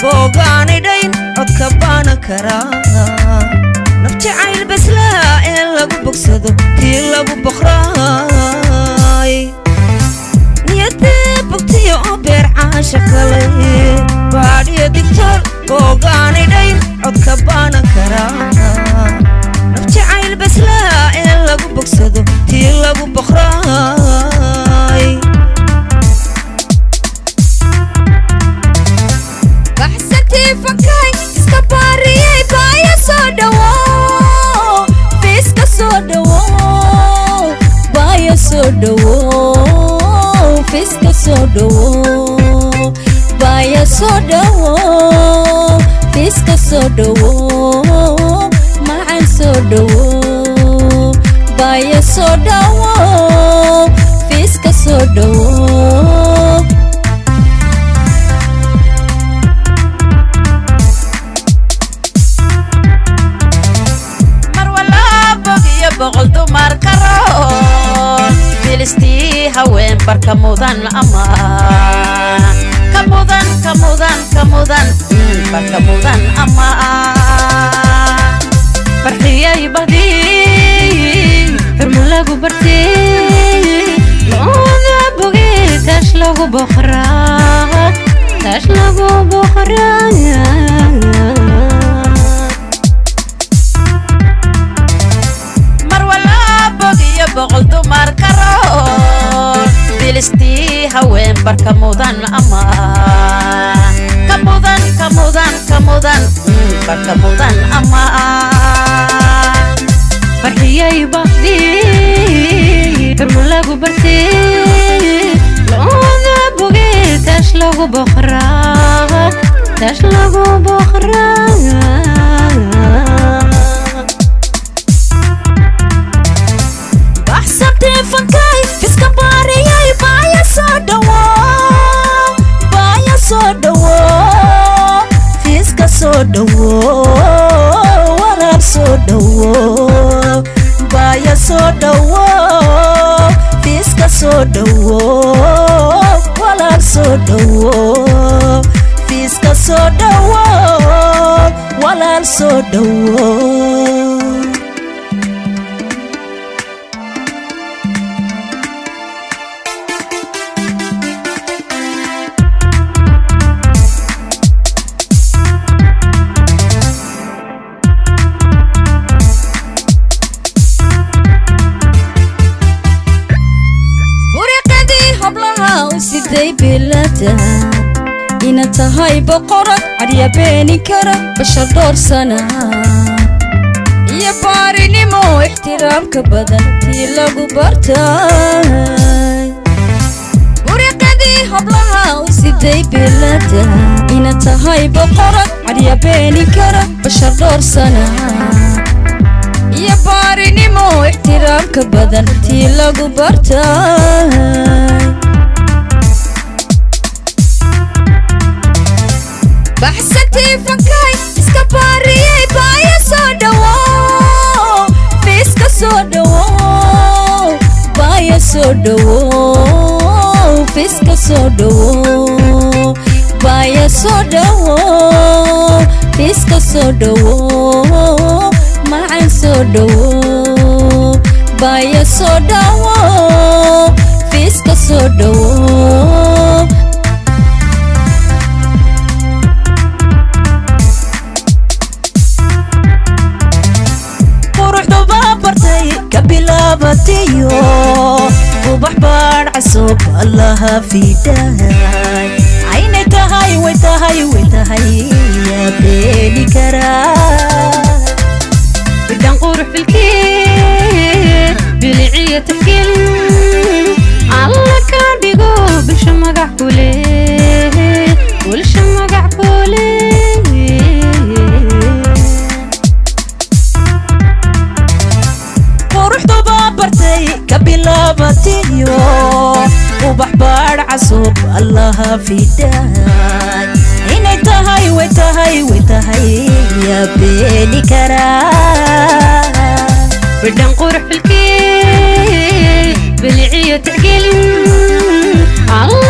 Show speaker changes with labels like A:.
A: digtor boogaanay dhayn codka baana karaa naf jacayl baslaa ee lagu bogsado kii lagu boqraay niyadee bogtiyo oo beer caashaqalay baadhiyo digtor boogaanay dhayn codka baana karaa naf jacayl baslaa ee lagu bogsado kii lagu boqraay
B: soo dhawo fiiska soo dhawo baaya soo dhawo fiiska soo dhawo macan soo dhawo baaya soo dhawo fiiska soo dhawo
C: barka mudan amaan ka mudan ka mudan ka mudan. Mm, barka mudan amaan farxiyay bahdii xurmo lagu bartay looga bogey tash lagu boqraa tash lagu boqraa mm, barka mudan amaan farxiyay baqdii xurmo lagu bartay looga bogey tash lagu boqraa tash lagu boqraa
B: soo dhawo walaal soo dhawo fiiska soo dhawo walaal soo dhawo siday bilada ina tahay boqorad cadya beeni kara bashar dhowr sana iyo baarinimo ixtiraamka badan tii lagu bartay wariiqadii hablaha u siday bilada ina tahay boqorad cadya beeni kara bashar dhowr sana iyo baarinimo ixtiraamka badan tii lagu bartay soo dhawo fiiska soo dhawo baaya soo dhawo fiiska soo dhawo macan soo dhawo baaya soo dhawo fiiska soo dhawo
A: quruxdu حسوب الله في داي عينك هاي وتهاي وتهاي يا بيني كرا
C: بدنا قروح في الكيل بلعية الكيل الله كان بيقول
A: بشمقع كولي كل شمقع كولي قروح ضباب وبحبار عصوب الله في داي إني تهاي وتهاي وتهاي يا بيلي كرا
C: بدن قرح الكي بالعية تعقل الله